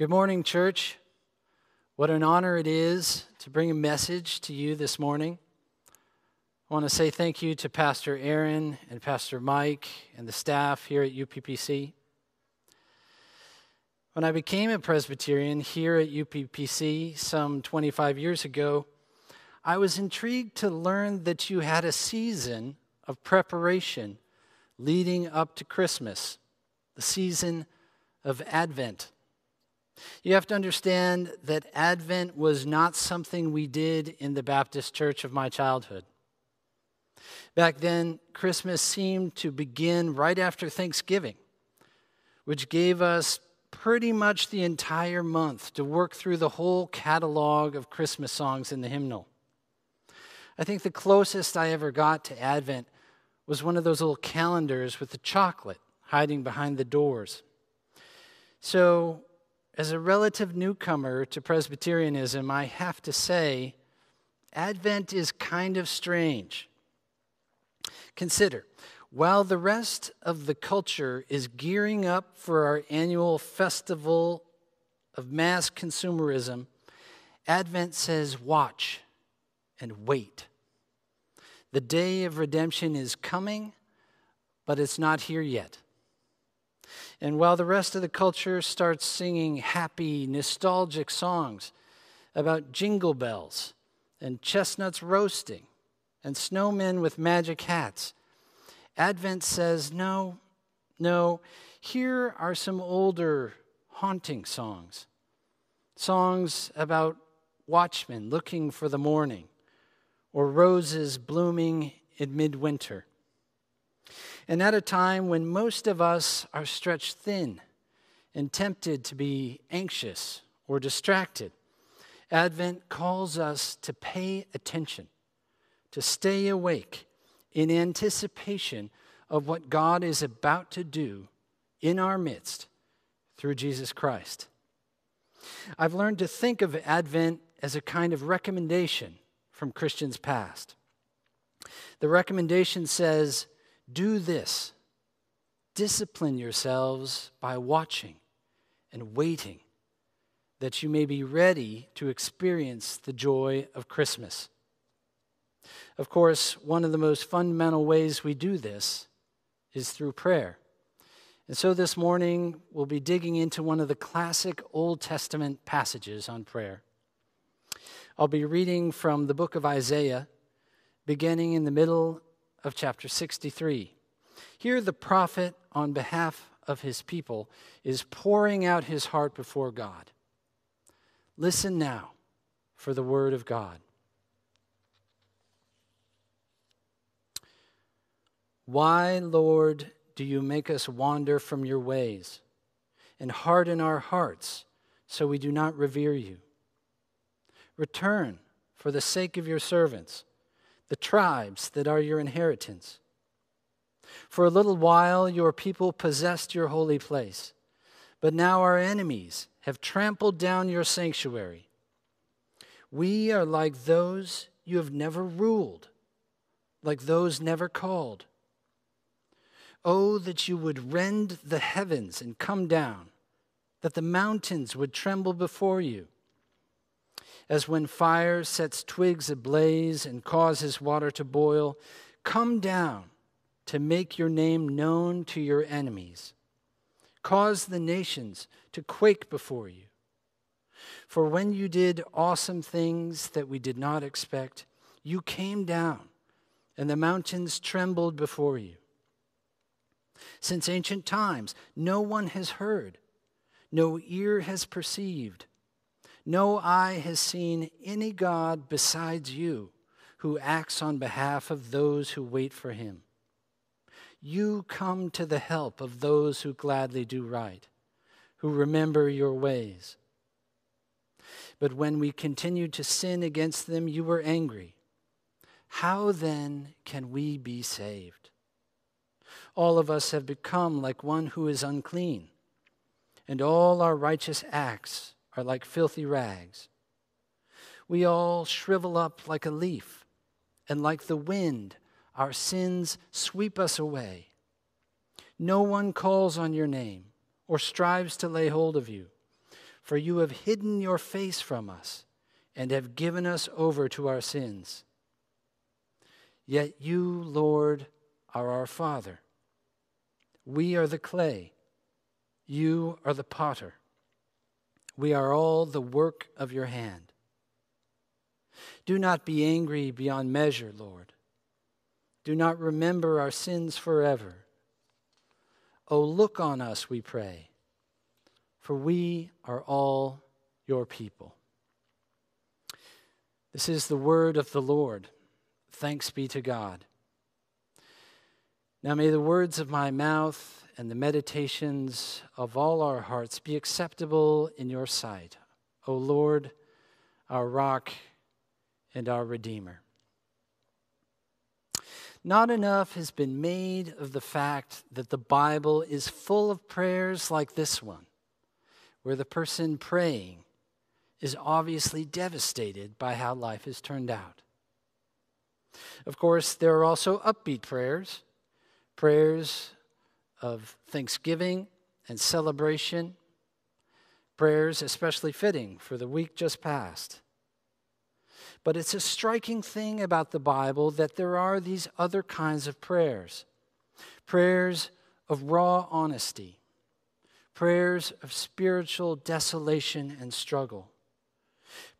Good morning, church. What an honor it is to bring a message to you this morning. I want to say thank you to Pastor Aaron and Pastor Mike and the staff here at UPPC. When I became a Presbyterian here at UPPC some 25 years ago, I was intrigued to learn that you had a season of preparation leading up to Christmas, the season of Advent. You have to understand that Advent was not something we did in the Baptist church of my childhood. Back then, Christmas seemed to begin right after Thanksgiving, which gave us pretty much the entire month to work through the whole catalog of Christmas songs in the hymnal. I think the closest I ever got to Advent was one of those little calendars with the chocolate hiding behind the doors. So as a relative newcomer to Presbyterianism, I have to say, Advent is kind of strange. Consider, while the rest of the culture is gearing up for our annual festival of mass consumerism, Advent says, watch and wait. The day of redemption is coming, but it's not here yet. And while the rest of the culture starts singing happy, nostalgic songs about jingle bells and chestnuts roasting and snowmen with magic hats, Advent says, no, no, here are some older, haunting songs. Songs about watchmen looking for the morning or roses blooming in midwinter. And at a time when most of us are stretched thin and tempted to be anxious or distracted, Advent calls us to pay attention, to stay awake in anticipation of what God is about to do in our midst through Jesus Christ. I've learned to think of Advent as a kind of recommendation from Christians past. The recommendation says, do this discipline yourselves by watching and waiting, that you may be ready to experience the joy of Christmas. Of course, one of the most fundamental ways we do this is through prayer. And so this morning, we'll be digging into one of the classic Old Testament passages on prayer. I'll be reading from the book of Isaiah, beginning in the middle of chapter 63. Here, the prophet, on behalf of his people, is pouring out his heart before God. Listen now for the word of God. Why, Lord, do you make us wander from your ways and harden our hearts so we do not revere you? Return for the sake of your servants the tribes that are your inheritance. For a little while your people possessed your holy place, but now our enemies have trampled down your sanctuary. We are like those you have never ruled, like those never called. Oh, that you would rend the heavens and come down, that the mountains would tremble before you as when fire sets twigs ablaze and causes water to boil, come down to make your name known to your enemies. Cause the nations to quake before you. For when you did awesome things that we did not expect, you came down, and the mountains trembled before you. Since ancient times, no one has heard, no ear has perceived no eye has seen any God besides you who acts on behalf of those who wait for him. You come to the help of those who gladly do right, who remember your ways. But when we continued to sin against them, you were angry. How then can we be saved? All of us have become like one who is unclean, and all our righteous acts are like filthy rags. We all shrivel up like a leaf, and like the wind, our sins sweep us away. No one calls on your name or strives to lay hold of you. for you have hidden your face from us and have given us over to our sins. Yet you, Lord, are our Father. We are the clay, you are the potter. We are all the work of your hand. Do not be angry beyond measure, Lord. Do not remember our sins forever. Oh, look on us, we pray, for we are all your people. This is the word of the Lord. Thanks be to God. Now may the words of my mouth and the meditations of all our hearts be acceptable in your sight, O Lord, our rock and our Redeemer. Not enough has been made of the fact that the Bible is full of prayers like this one, where the person praying is obviously devastated by how life has turned out. Of course, there are also upbeat prayers, prayers of thanksgiving and celebration, prayers especially fitting for the week just past. But it's a striking thing about the Bible that there are these other kinds of prayers prayers of raw honesty, prayers of spiritual desolation and struggle,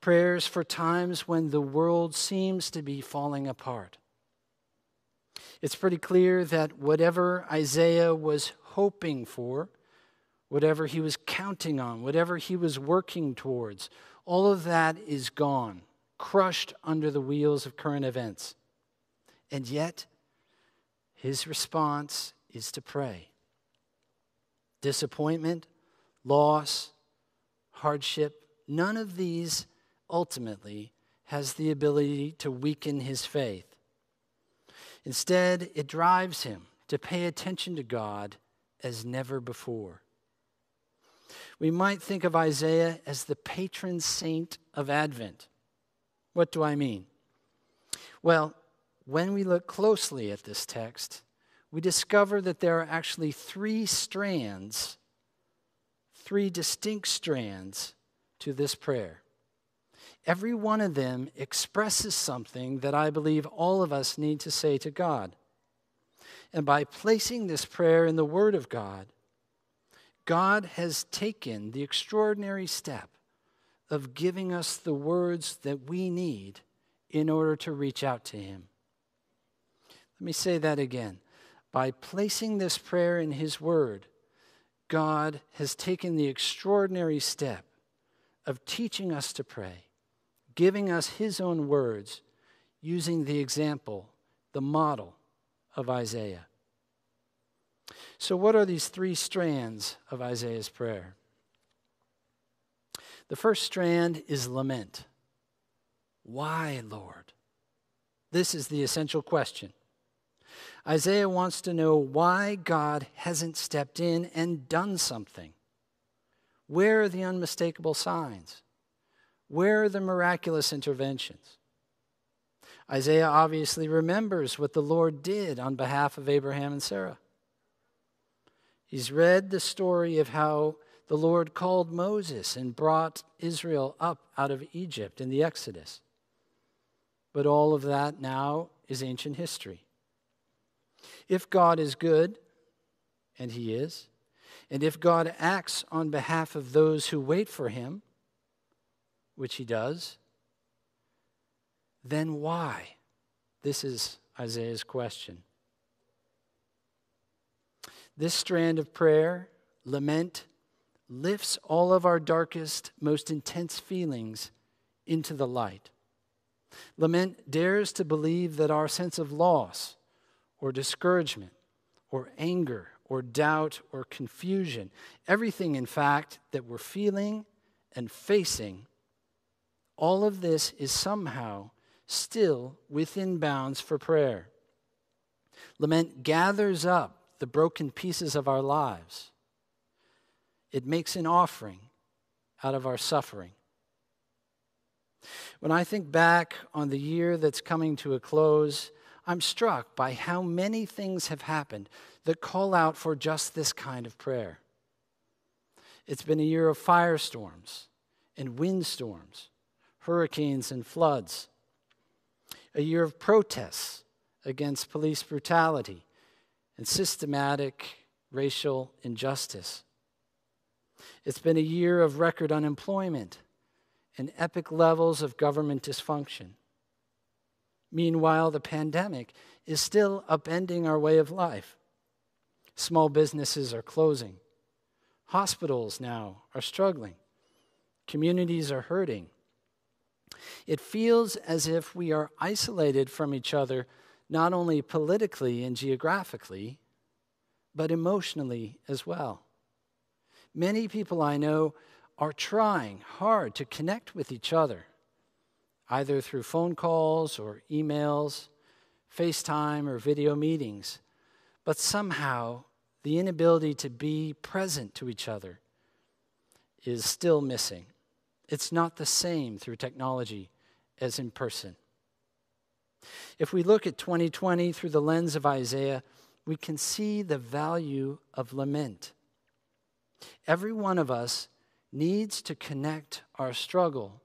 prayers for times when the world seems to be falling apart. It's pretty clear that whatever Isaiah was hoping for, whatever he was counting on, whatever he was working towards, all of that is gone, crushed under the wheels of current events. And yet, his response is to pray. Disappointment, loss, hardship, none of these ultimately has the ability to weaken his faith. Instead, it drives him to pay attention to God as never before. We might think of Isaiah as the patron saint of Advent. What do I mean? Well, when we look closely at this text, we discover that there are actually three strands, three distinct strands to this prayer. Every one of them expresses something that I believe all of us need to say to God. And by placing this prayer in the Word of God, God has taken the extraordinary step of giving us the words that we need in order to reach out to Him. Let me say that again. By placing this prayer in His Word, God has taken the extraordinary step of teaching us to pray giving us his own words using the example, the model of Isaiah. So, what are these three strands of Isaiah's prayer? The first strand is lament. Why, Lord? This is the essential question. Isaiah wants to know why God hasn't stepped in and done something. Where are the unmistakable signs? Where are the miraculous interventions? Isaiah obviously remembers what the Lord did on behalf of Abraham and Sarah. He's read the story of how the Lord called Moses and brought Israel up out of Egypt in the Exodus. But all of that now is ancient history. If God is good, and He is, and if God acts on behalf of those who wait for Him, which he does, then why? This is Isaiah's question. This strand of prayer, lament, lifts all of our darkest, most intense feelings into the light. Lament dares to believe that our sense of loss or discouragement or anger or doubt or confusion, everything, in fact, that we're feeling and facing, all of this is somehow still within bounds for prayer. Lament gathers up the broken pieces of our lives, it makes an offering out of our suffering. When I think back on the year that's coming to a close, I'm struck by how many things have happened that call out for just this kind of prayer. It's been a year of firestorms and windstorms, hurricanes and floods, a year of protests against police brutality and systematic racial injustice. It's been a year of record unemployment and epic levels of government dysfunction. Meanwhile, the pandemic is still upending our way of life. Small businesses are closing. Hospitals now are struggling. Communities are hurting. It feels as if we are isolated from each other, not only politically and geographically, but emotionally as well. Many people I know are trying hard to connect with each other, either through phone calls or emails, FaceTime or video meetings, but somehow the inability to be present to each other is still missing. It's not the same through technology as in person. If we look at 2020 through the lens of Isaiah, we can see the value of lament. Every one of us needs to connect our struggle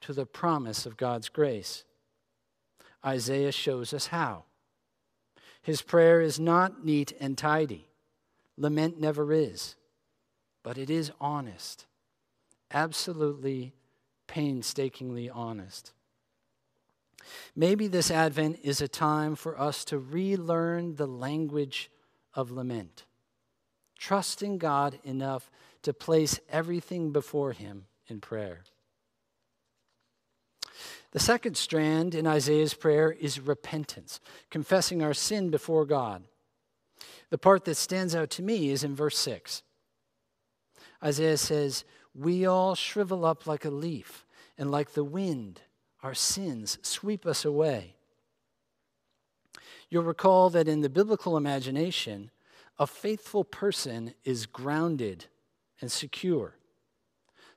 to the promise of God's grace. Isaiah shows us how. His prayer is not neat and tidy. Lament never is, but it is honest, absolutely painstakingly honest. Maybe this Advent is a time for us to relearn the language of lament, trusting God enough to place everything before Him in prayer. The second strand in Isaiah's prayer is repentance, confessing our sin before God. The part that stands out to me is in verse 6. Isaiah says, We all shrivel up like a leaf, and like the wind, our sins sweep us away. You'll recall that in the biblical imagination, a faithful person is grounded and secure.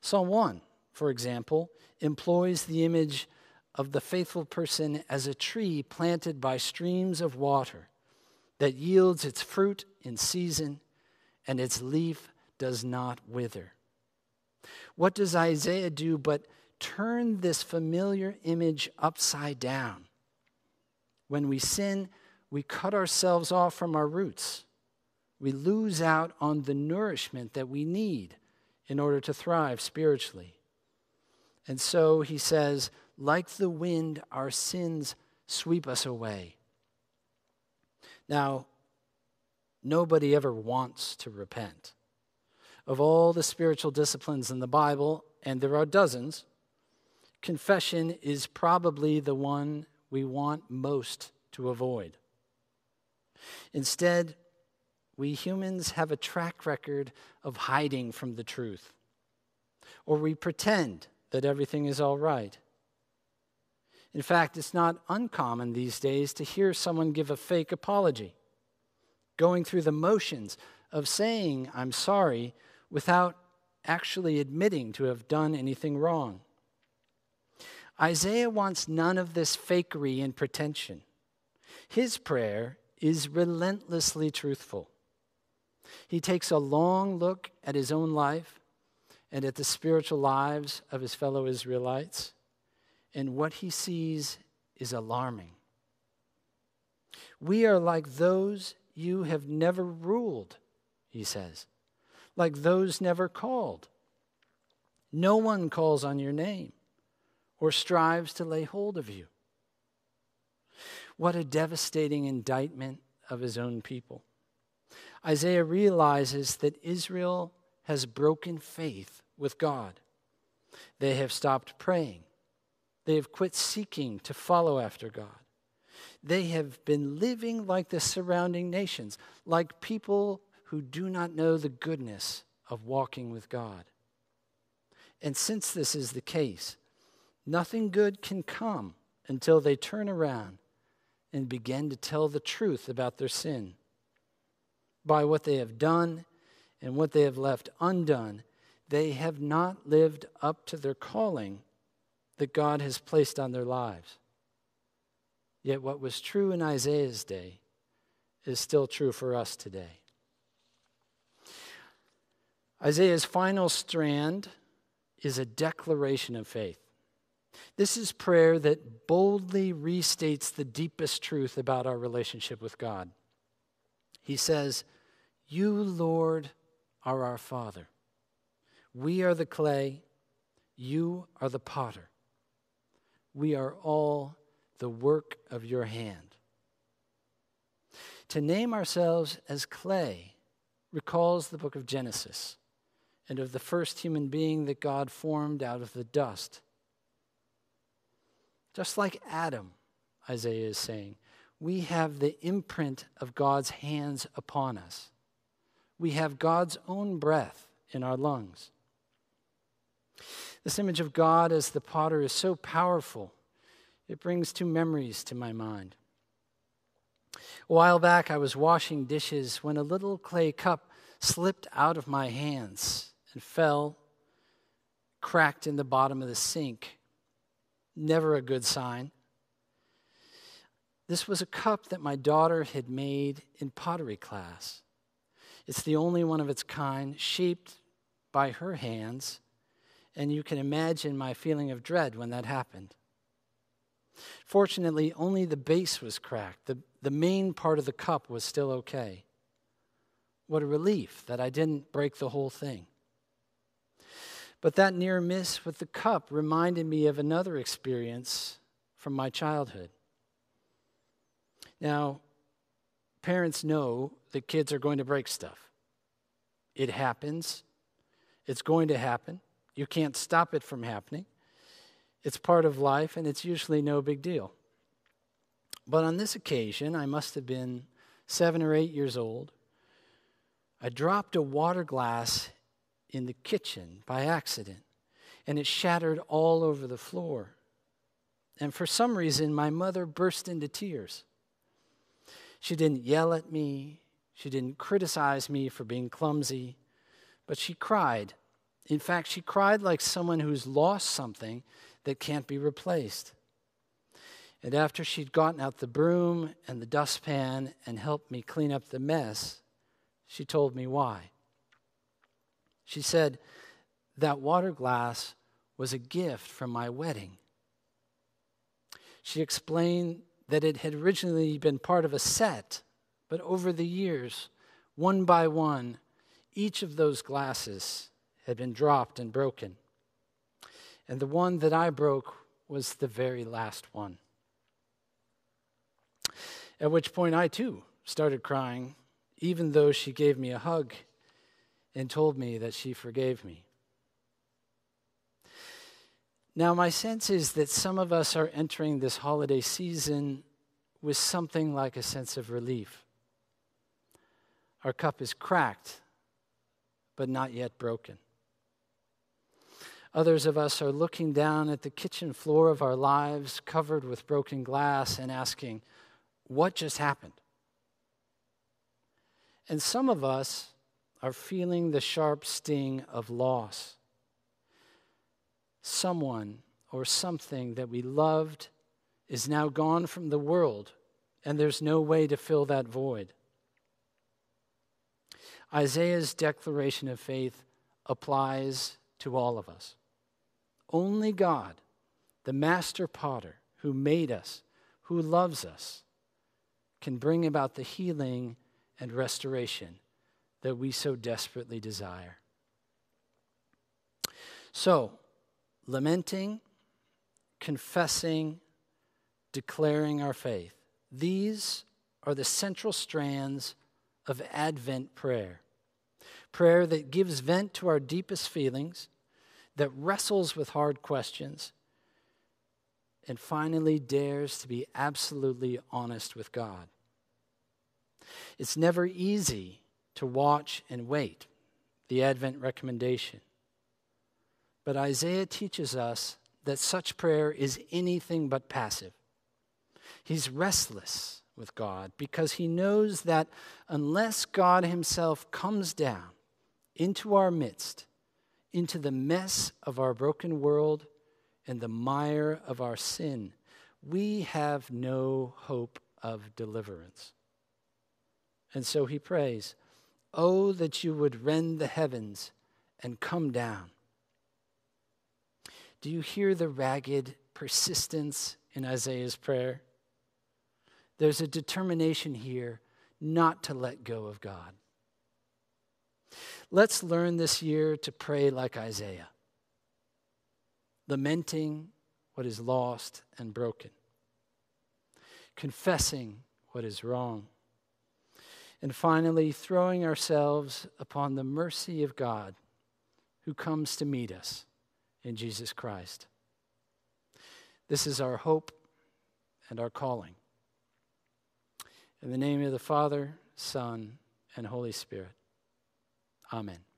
Psalm 1, for example, employs the image of the faithful person as a tree planted by streams of water that yields its fruit in season and its leaf does not wither. What does Isaiah do but turn this familiar image upside down? When we sin, we cut ourselves off from our roots. We lose out on the nourishment that we need in order to thrive spiritually. And so he says, like the wind, our sins sweep us away. Now, nobody ever wants to repent. Of all the spiritual disciplines in the Bible, and there are dozens, confession is probably the one we want most to avoid. Instead, we humans have a track record of hiding from the truth, or we pretend that everything is all right. In fact, it's not uncommon these days to hear someone give a fake apology, going through the motions of saying, I'm sorry, without actually admitting to have done anything wrong. Isaiah wants none of this fakery and pretension. His prayer is relentlessly truthful. He takes a long look at his own life and at the spiritual lives of his fellow Israelites and what he sees is alarming. We are like those you have never ruled, he says, like those never called. No one calls on your name or strives to lay hold of you. What a devastating indictment of his own people. Isaiah realizes that Israel has broken faith with God. They have stopped praying. They have quit seeking to follow after God. They have been living like the surrounding nations, like people who do not know the goodness of walking with God. And since this is the case, nothing good can come until they turn around and begin to tell the truth about their sin. By what they have done and what they have left undone, they have not lived up to their calling that God has placed on their lives. Yet, what was true in Isaiah's day is still true for us today. Isaiah's final strand is a declaration of faith. This is prayer that boldly restates the deepest truth about our relationship with God. He says, You, Lord, are our Father. We are the clay, you are the potter. We are all the work of your hand. To name ourselves as clay recalls the book of Genesis and of the first human being that God formed out of the dust. Just like Adam, Isaiah is saying, we have the imprint of God's hands upon us. We have God's own breath in our lungs. This image of God as the potter is so powerful, it brings two memories to my mind. A while back, I was washing dishes when a little clay cup slipped out of my hands and fell, cracked in the bottom of the sink. Never a good sign. This was a cup that my daughter had made in pottery class. It's the only one of its kind, shaped by her hands and you can imagine my feeling of dread when that happened. Fortunately, only the base was cracked. The, the main part of the cup was still okay. What a relief that I didn't break the whole thing. But that near miss with the cup reminded me of another experience from my childhood. Now, parents know that kids are going to break stuff. It happens, it's going to happen. You can't stop it from happening. It's part of life, and it's usually no big deal. But on this occasion, I must have been seven or eight years old. I dropped a water glass in the kitchen by accident, and it shattered all over the floor. And for some reason, my mother burst into tears. She didn't yell at me, she didn't criticize me for being clumsy, but she cried in fact, she cried like someone who's lost something that can't be replaced. And after she'd gotten out the broom and the dustpan and helped me clean up the mess, she told me why. She said, That water glass was a gift from my wedding. She explained that it had originally been part of a set, but over the years, one by one, each of those glasses had been dropped and broken. And the one that I broke was the very last one. At which point I too started crying, even though she gave me a hug and told me that she forgave me. Now, my sense is that some of us are entering this holiday season with something like a sense of relief. Our cup is cracked, but not yet broken. Others of us are looking down at the kitchen floor of our lives covered with broken glass and asking, What just happened? And some of us are feeling the sharp sting of loss. Someone or something that we loved is now gone from the world, and there's no way to fill that void. Isaiah's declaration of faith applies to all of us. Only God, the master potter who made us, who loves us, can bring about the healing and restoration that we so desperately desire. So, lamenting, confessing, declaring our faith, these are the central strands of Advent prayer. Prayer that gives vent to our deepest feelings that wrestles with hard questions, and finally dares to be absolutely honest with God. It's never easy to watch and wait, the Advent recommendation. But Isaiah teaches us that such prayer is anything but passive. He's restless with God because he knows that unless God Himself comes down into our midst into the mess of our broken world and the mire of our sin, we have no hope of deliverance. And so he prays, Oh, that you would rend the heavens and come down. Do you hear the ragged persistence in Isaiah's prayer? There's a determination here not to let go of God. Let's learn this year to pray like Isaiah, lamenting what is lost and broken, confessing what is wrong, and finally throwing ourselves upon the mercy of God who comes to meet us in Jesus Christ. This is our hope and our calling. In the name of the Father, Son, and Holy Spirit. Amen.